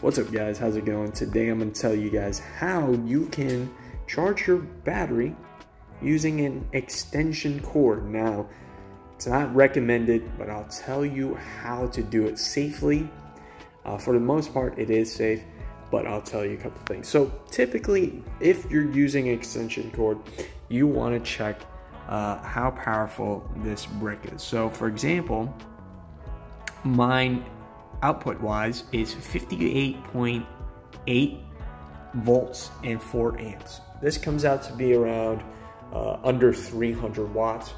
What's up guys, how's it going? Today I'm going to tell you guys how you can charge your battery using an extension cord. Now, it's not recommended, but I'll tell you how to do it safely. Uh, for the most part, it is safe, but I'll tell you a couple things. So typically, if you're using an extension cord, you want to check uh, how powerful this brick is. So for example, mine output wise is 58.8 volts and 4 amps. This comes out to be around uh, under 300 watts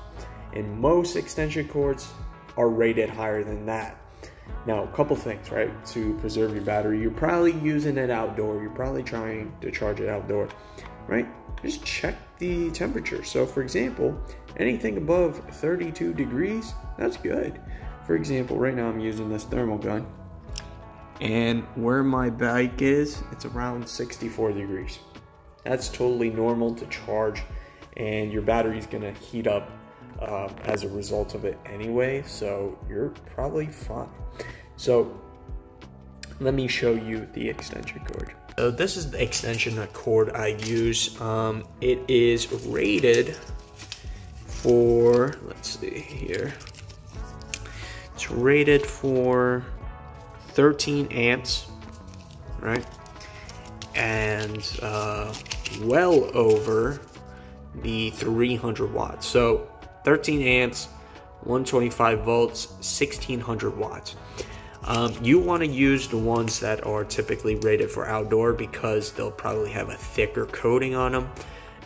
and most extension cords are rated higher than that. Now, a couple things, right? To preserve your battery, you're probably using it outdoor. You're probably trying to charge it outdoor, right? Just check the temperature. So for example, anything above 32 degrees, that's good. For example, right now I'm using this thermal gun and where my bike is, it's around 64 degrees. That's totally normal to charge and your battery is gonna heat up uh, as a result of it anyway, so you're probably fine. So let me show you the extension cord. So this is the extension cord I use. Um, it is rated for, let's see here, it's rated for 13 amps, right? And uh, well over the 300 watts. So 13 amps, 125 volts, 1600 watts. Um, you want to use the ones that are typically rated for outdoor because they'll probably have a thicker coating on them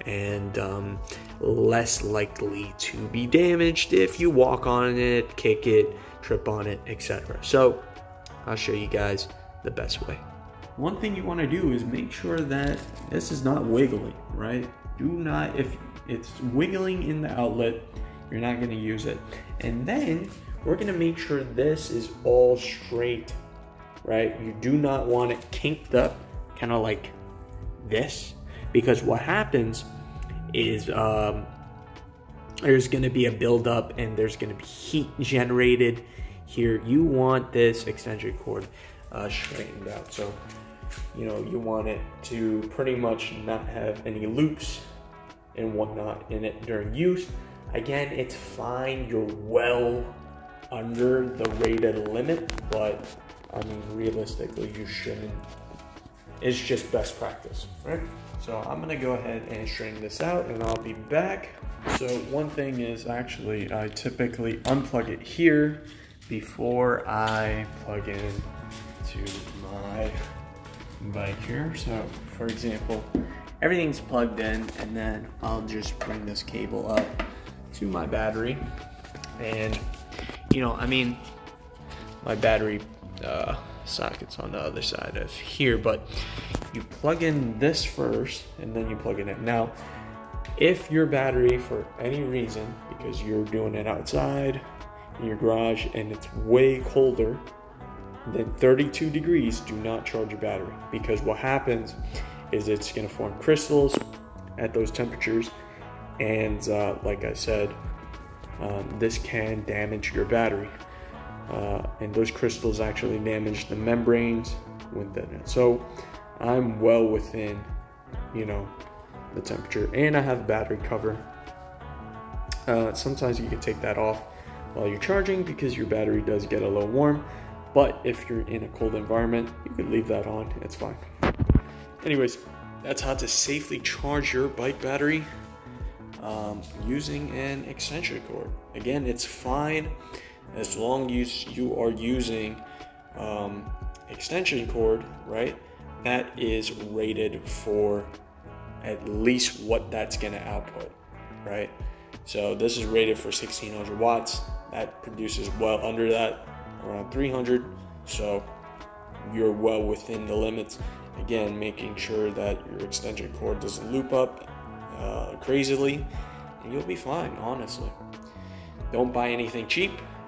and um, less likely to be damaged if you walk on it, kick it, trip on it, etc. So I'll show you guys the best way. One thing you want to do is make sure that this is not wiggling, right? Do not, if it's wiggling in the outlet, you're not going to use it. And then we're going to make sure this is all straight, right? You do not want it kinked up, kind of like this, because what happens is um, there's going to be a buildup and there's going to be heat generated here. You want this extension cord uh, straightened out. So, you know, you want it to pretty much not have any loops and whatnot in it during use. Again, it's fine. You're well under the rated limit, but I mean, realistically, you shouldn't. It's just best practice, right? So I'm gonna go ahead and string this out and I'll be back. So one thing is actually, I typically unplug it here before I plug in to my bike here. So for example, everything's plugged in and then I'll just bring this cable up to my battery and you know, I mean, my battery uh, socket's on the other side of here, but you plug in this first and then you plug it in. Now, if your battery, for any reason, because you're doing it outside in your garage and it's way colder than 32 degrees, do not charge your battery because what happens is it's going to form crystals at those temperatures. And uh, like I said, um, this can damage your battery. Uh, and those crystals actually damage the membranes within it. So I'm well within, you know, the temperature. And I have battery cover. Uh, sometimes you can take that off while you're charging because your battery does get a little warm. But if you're in a cold environment, you can leave that on. It's fine. Anyways, that's how to safely charge your bike battery um, using an extension cord. Again, it's fine as long as you are using um, extension cord, right? That is rated for at least what that's going to output, right? So this is rated for 1600 watts. That produces well under that, around 300. So you're well within the limits. Again, making sure that your extension cord doesn't loop up uh, crazily, and you'll be fine, honestly. Don't buy anything cheap,